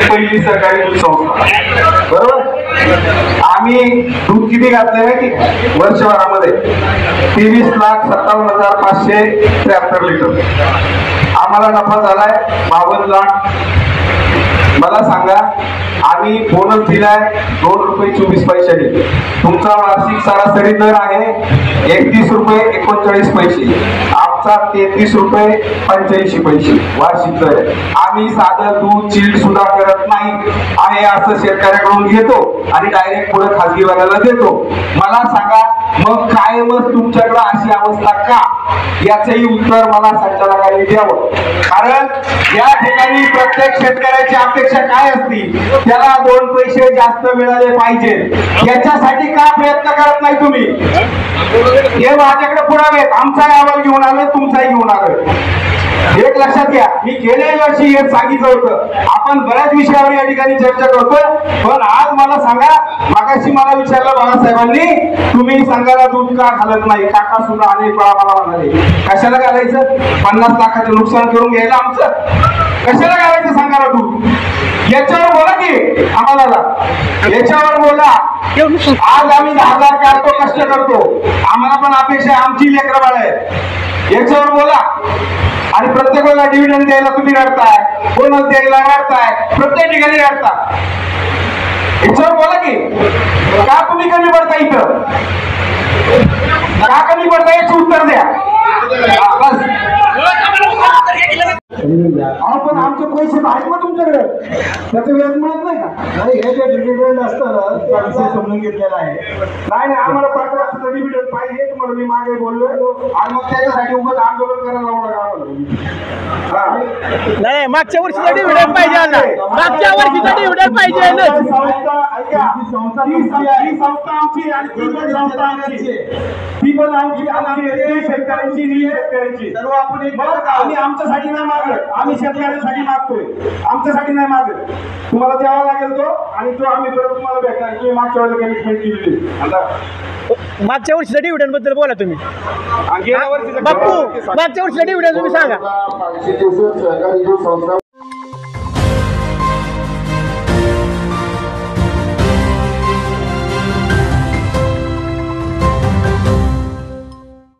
पहिली सरकारी संस्था. बरोबर? आम्ही दूध किती घातले माहिती वर्षभरामध्ये. तेवीस लाख सत्तावन्न हजार पाचशे त्र्याहत्तर लिटर. आम्हाला नफा झालाय बावन्न लाख. मला सांगा आम्ही बोनस दिलाय दोन रुपये चोवीस पैशाने. तुमचा वार्षिक सरासरी दर आहे एकतीस रुपये एकोणचाळीस पैसे. आमचा तेहतीस रुपये पंच्याऐंशी पैसे वार्षिक दर आहे. आम्ही साधं दूध चीड सुद्धा करत नाही. आहे असं शेतकऱ्याकडून घेतो आणि डायरेक्ट पुढे खाजगीवाल्याला देतो. मला सांगा मग कायमच तुमच्याकडे अशी अवस्था का? याचही उत्तर मला संचालकांनी द्यावं. कारण या ठिकाणी प्रत्येक शेतकऱ्याची अपेक्षा काय असती? त्याला दोन पैसे जास्त मिळाले पाहिजे. याच्यासाठी का प्रयत्न करत नाही तुम्ही? हे माझ्याकडे पुरावेत आमचाही अहवाल घेऊन आलोय तुमचाही घेऊन आलोय. एक लक्षात घ्या मी गेल्या वर्षी हे सांगितलं होतं. आपण बऱ्याच विषयावर या ठिकाणी चर्चा करतोय पण आज मला सांगा मागाशी मला विचारलं बाळासाहेबांनी तुम्ही सांगायला दूध का घालत नाही? काका सुद्धा अनेक वेळा मला म्हणाले. कशाला घालायचं? पन्नास लाखाचं नुकसान करून घ्यायला आमचं. कशाला घालायचं सांगायला दूध? याच्यावर बोला की आम्हाला. याच्यावर आज आम्ही दहा हजार काढतो कष्ट करतो. आम्हाला पण अपेक्षा आहे आमची लेकरं बाळ आहे. याच्यावर बोला. आणि प्रत्येक वेळेला डिव्हिडंड द्यायला तुम्ही रडताय बोनस द्यायला रडताय प्रत्येक ठिकाणी रडता. याच्यावर बोला की का तुम्ही कमी पडता इथं का कमी पडता याचं उत्तर द्या हा, बस अहो पण आमचे पैसे आहेत ना तुमच्याकडे? त्याचं व्याज मिळत नाही का? नाही हे जे डिव्हिडंड असतं ना विषय समजून घेतलेला आहे. नाही नाही आम्हाला पाच वर्षाचं डिव्हिडंड पाहिजे तुम्हाला मी मागे बोललोय. आणि मग त्याच्यासाठी उगाच आंदोलन करायला लावलं का आम्हाला. नाही मागच्या वर्षीचा डिव्हिडंड पाहिजे आता. मागच्या वर्षीचा डिव्हिडंड पाहिजे संस्था ही आमची आणि शेतकऱ्यांची सर्व आपण एक आम्ही आमच्यासाठी नाही मागत आम्ही शेतकऱ्यांसाठी मागतोय आमच्यासाठी नाही मागत तुम्हाला द्यावा लागेल तो आणि तो आम्ही परत तुम्हाला भेटणार. तुम्ही मागच्या वेळेला कमिटमेंट केलेली. आता मागच्या वर्षीच्या डिव्हिडंडबद्दल बोला तुम्ही गेल्या वर्षीचं बाप्पू मागच्या वर्षीचा डिव्हिडंड तुम्ही सांगा